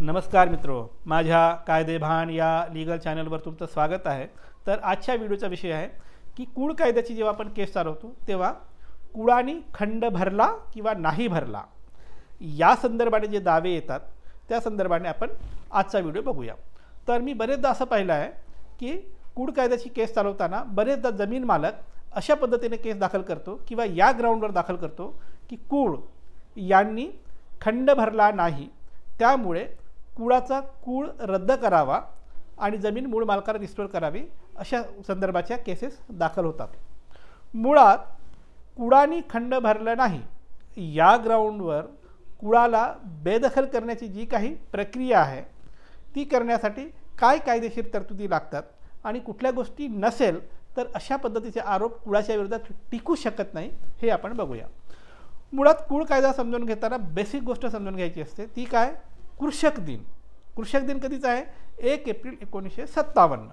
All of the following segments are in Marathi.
नमस्कार मित्रो माझ्या कायदेभान या लीगल चॅनलवर तुमचं स्वागत आहे. तर आजच्या व्हिडिओचा विषय आहे की कुळ कायद्याची जेव्हा आपण केस चालवतो तेव्हा कुळाने खंड भरला किंवा नाही भरला या संदर्भाने जे दावे येतात त्या संदर्भाने आपण आजचा व्हिडिओ बघूया. तर मी बरेचदा असं पाहिलं आहे की कुळ कायद्याची केस चालवताना बरेचदा जमीन मालक अशा पद्धतीने केस दाखल करतो किंवा या ग्राउंडवर दाखल करतो की कुळ यांनी खंड भरला नाही. त्यामुळे कुळाचा कूळ रद्द करावा आणि जमीन मूळ मालकाला रिस्टोअर करावी अशा संदर्भाच्या केसेस दाखल होतात. मुळात कुळाने खंड भरलं नाही. या ग्राउंडवर कुळाला बेदखल करण्याची जी काही प्रक्रिया आहे ती करण्यासाठी काय कायदेशीर तरतुदी लागतात आणि कुठल्या गोष्टी नसेल तर अशा पद्धतीचे आरोप कुळाच्या विरोधात टिकू शकत नाही हे आपण बघूया. मुळात कुळ कायदा समजून घेताना बेसिक गोष्ट समजून घ्यायची असते ती काय? कृषक दिन. कृषक दिन कधीचा आहे? एक एप्रिल एकोणीसशे सत्तावन्न.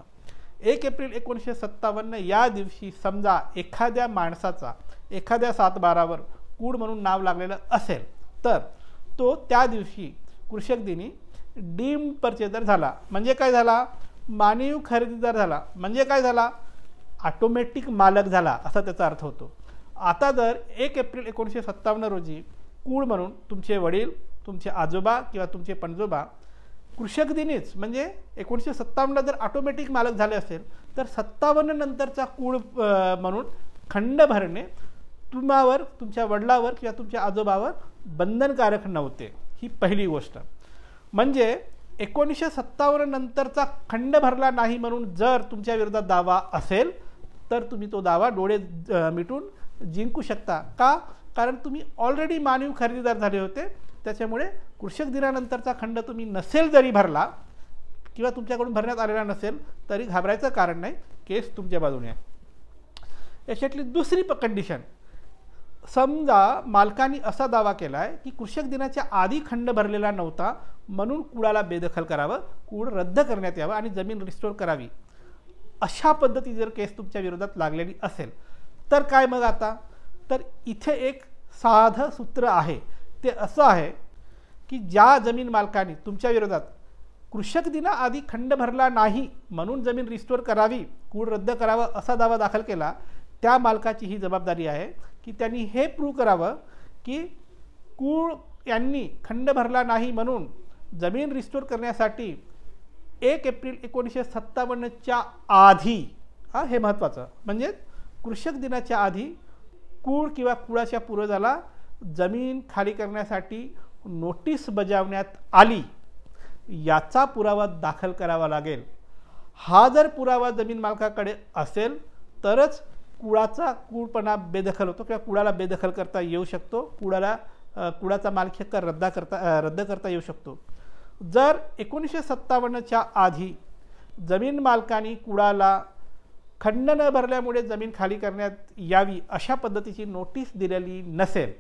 एक एप्रिल एकोणीसशे सत्तावन्न या दिवशी समजा एखाद्या माणसाचा एखाद्या सातबारावर कूड म्हणून नाव लागलेलं असेल तर तो त्या दिवशी कृषक दिनी डीम परचेदर झाला. म्हणजे काय झाला? मानव खरेदीदार झाला. म्हणजे काय झाला? ऑटोमॅटिक मालक झाला असा त्याचा अर्थ होतो. आता जर एक एप्रिल एकोणीसशे सत्तावन्न रोजी कूळ म्हणून तुमचे वडील तुमचे आजोबा किंवा तुमचे पणजोबा कृषक दिनीच म्हणजे एकोणीसशे सत्तावन्नला जर ऑटोमॅटिक मालक झाले असेल तर सत्तावन्न नंतरचा कूळ म्हणून खंड भरणे तुम्हावर तुमच्या वडिलावर किंवा तुमच्या आजोबावर बंधनकारक नव्हते. ही पहिली गोष्ट. म्हणजे एकोणीसशे सत्तावन्न नंतरचा खंड भरला नाही म्हणून जर तुमच्या विरोधात दावा असेल तर तुम्ही तो दावा डोळे मिटून जिंकू शकता. का? कारण तुम्ही ऑलरेडी मानवी खरेदीदार झाले होते. त्याच्यामुळे कृषक दिनानंतरचा खंड तुम्ही नसेल जरी भरला किंवा तुमच्याकडून भरण्यात आलेला नसेल तरी घाबरायचं कारण नाही. केस तुमच्या बाजूने आहे. याच्यातली दुसरी कंडिशन समजा मालकांनी असा दावा केला आहे की कृषक दिनाच्या आधी खंड भरलेला नव्हता म्हणून कुळाला बेदखल करावं कूळ रद्द करण्यात यावं आणि जमीन रिस्टोर करावी. अशा पद्धती जर केस तुमच्या विरोधात लागलेली असेल तर काय मग आता? तर इथे एक साधं सूत्र आहे. ते असं आहे की ज्या जमीन मालकाने तुमच्या विरोधात कृषक दिनाआधी खंड भरला नाही म्हणून जमीन रिस्टोर करावी कूड रद्द करावं असा दावा दाखल केला त्या मालकाची ही जबाबदारी आहे की त्यांनी हे प्रूव्ह करावं की कूळ यांनी खंड भरला नाही म्हणून जमीन रिस्टोर करण्यासाठी एक एप्रिल एकोणीसशे सत्तावन्नच्या आधी हा हे महत्त्वाचं म्हणजे कृषक दिनाच्या आधी कूळ किंवा कुळाच्या पूर्वजाला जमीन खाली करण्यासाठी नोटीस बजावण्यात आली याचा पुरावा दाखल करावा लागेल. हा जर पुरावा जमीन मालकाकडे असेल तरच कुळाचा कूळपणा बेदखल होतो किंवा कुळाला बेदखल करता येऊ शकतो. कुळाला कुळाचा मालकी रद्दा करता रद्द करता येऊ शकतो. जर एकोणीसशे सत्तावन्नच्या आधी जमीन मालकांनी कुळाला खंड न भरल्यामुळे जमीन खाली करण्यात यावी अशा पद्धतीची नोटीस दिलेली नसेल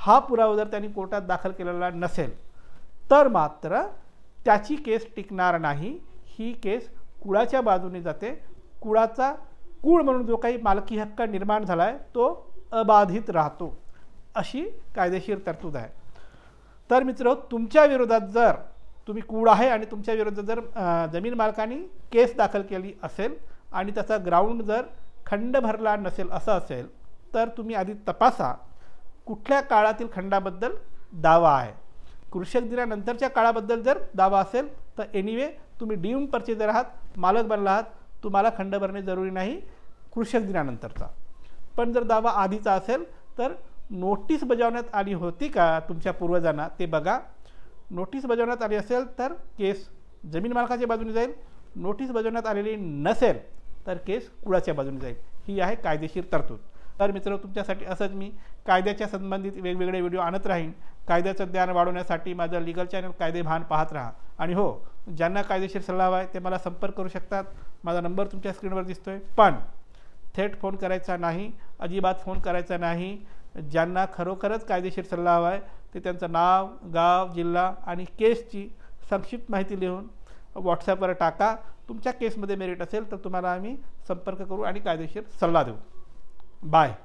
हा पुरावा जर त्यांनी कोर्टात दाखल केलेला नसेल तर मात्र त्याची केस टिकणार नाही. ही केस कुळाच्या बाजूने जाते. कुळाचा कुळ म्हणून जो काही मालकी हक्क निर्माण झाला आहे तो अबाधित राहतो. अशी कायदेशीर तरतूद आहे. तर मित्र तुमच्या विरोधात जर तुम्ही कुळ आहे आणि तुमच्या विरोधात जर जमीन मालकांनी केस दाखल केली असेल आणि त्याचा ग्राउंड जर खंड भरला नसेल असं असेल तर तुम्ही आधी तपासा कुठल्या काळातील खंडाबद्दल दावा आहे? कृषक दिनानंतरच्या काळाबद्दल जर दावा असेल तर एनिवे तुम्ही डीम परचेजर आहात मालक बनला आहात तुम्हाला खंड भरणे जरुरी नाही कृषक दिनानंतरचा. पण जर दावा आधीचा असेल तर नोटीस बजावण्यात आली होती का तुमच्या पूर्वजांना? ते बघा. नोटीस बजावण्यात आली असेल तर केस जमीन मालकाच्या बाजूने जाईल. नोटीस बजावण्यात आलेली नसेल तर केस कुळाच्या बाजूने जाईल. ही आहे कायदेशीर तरतूद. तर मित्र तुमच्यासाठी असंच मी कायद्याच्या संबंधित वेगवेगळे व्हिडिओ आणत राहीन. कायद्याचं ज्ञान वाढवण्यासाठी माझं लिगल चॅनल कायदे भान पाहत राहा. आणि हो ज्यांना कायदेशीर सल्ला हवा आहे ते मला संपर्क करू शकतात. माझा नंबर तुमच्या स्क्रीनवर दिसतोय. पण थेट फोन करायचा नाही अजिबात फोन करायचा नाही. ज्यांना खरोखरच कायदेशीर सल्ला हवा आहे ते त्यांचं नाव गाव जिल्हा आणि केसची संक्षिप्त माहिती लिहून व्हॉट्सॲपवर टाका. तुमच्या केसमध्ये मेरिट असेल तर तुम्हाला आम्ही संपर्क करू आणि कायदेशीर सल्ला देऊ. Bye.